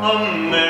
Amen.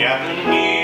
Yeah.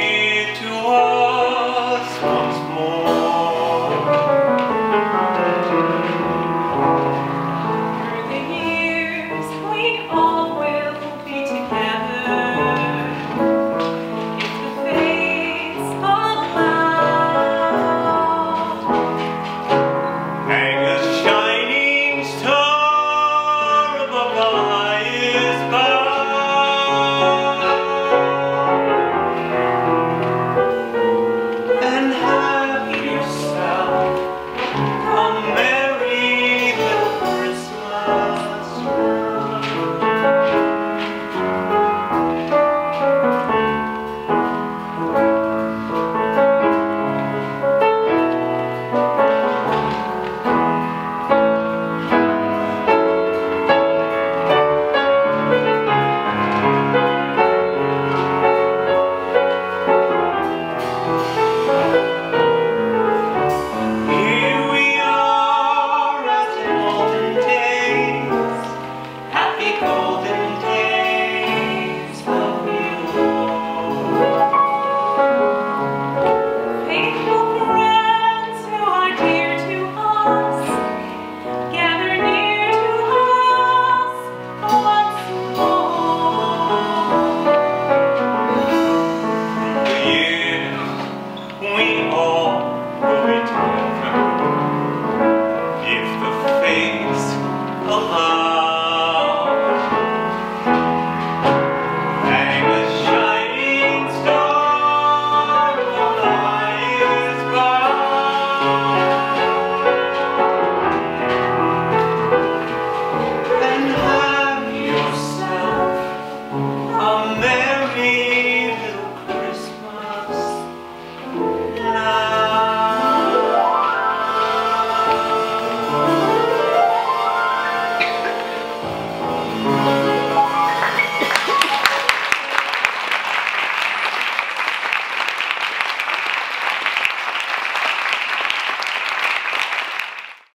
we all will return.